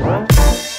Huh?